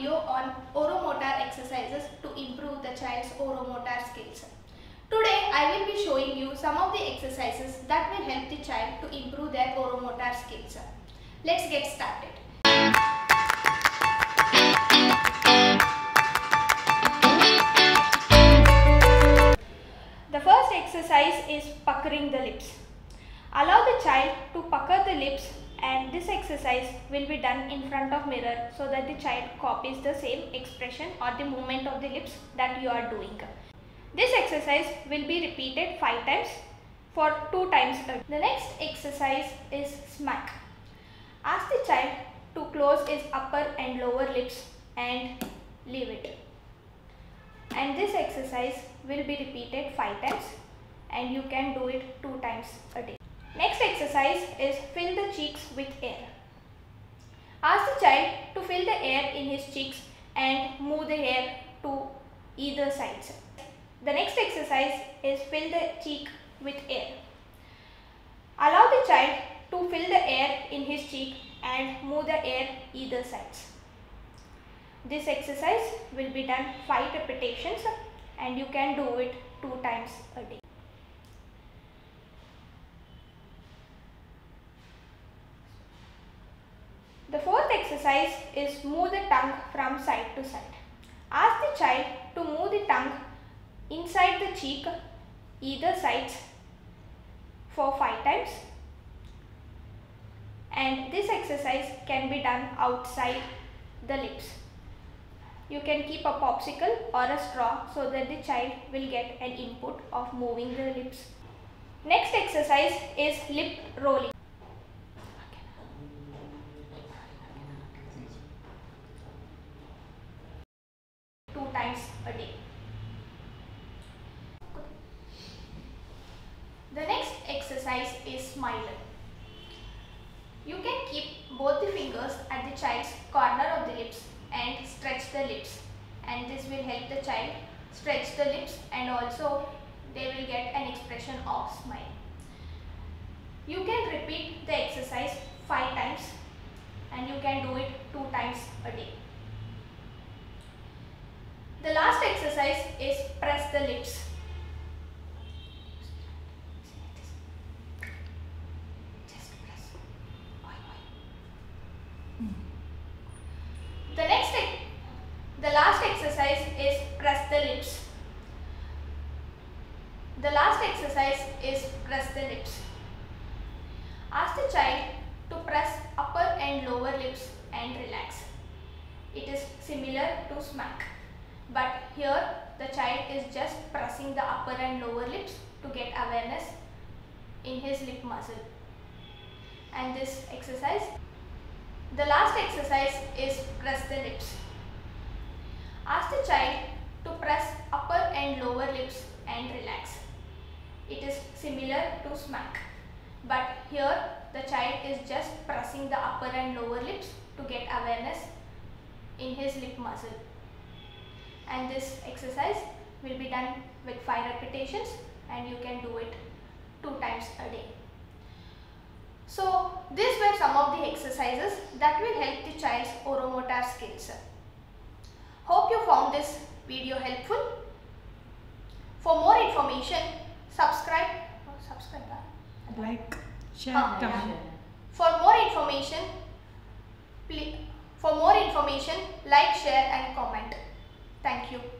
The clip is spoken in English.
video on oromotor exercises to improve the child's oromotor skills. Today I will be showing you some of the exercises that will help the child to improve their oromotor skills. Let's get started. The first exercise is puckering the lips. Allow the child to pucker the lips and this exercise will be done in front of mirror so that the child copies the same expression or the movement of the lips that you are doing. This exercise will be repeated 5 times for 2 times. The next exercise is smack. Ask the child to close his upper and lower lips and leave it. And this exercise will be repeated 5 times and you can do it 2 times a day. Next exercise is fill the cheeks with air. Ask the child to fill the air in his cheeks and move the hair to either sides. The next exercise is fill the cheek with air. Allow the child to fill the air in his cheek and move the air either sides. This exercise will be done 5 repetitions and you can do it 2 times a day. The fourth exercise is move the tongue from side to side. Ask the child to move the tongue inside the cheek either sides for 5 times and this exercise can be done outside the lips. You can keep a popsicle or a straw so that the child will get an input of moving the lips. Next exercise is lip rolling. Times a day. The next exercise is smile. You can keep both the fingers at the child's corner of the lips and stretch the lips and this will help the child stretch the lips and also they will get an expression of smile. You can repeat the exercise 5 times and you can do it 2 times a day. The last exercise is press the lips. The next, ex- the last exercise is press the lips. The last exercise is press the lips. Ask the child to press upper and lower lips and relax. It is similar to smack. But here the child is just pressing the upper and lower lips to get awareness in his lip muscle. And this exercise, the last exercise is press the lips. Ask the child to press upper and lower lips and relax. It is similar to smack. But here the child is just pressing the upper and lower lips to get awareness in his lip muscle and this exercise will be done with 5 repetitions and you can do it 2 times a day. So these were some of the exercises that will help the child's oromotor skills. Hope you found this video helpful. For more information, subscribe. Oh, subscribe. like share Ah, comment For more information, please, for more information, like, share and comment. Thank you.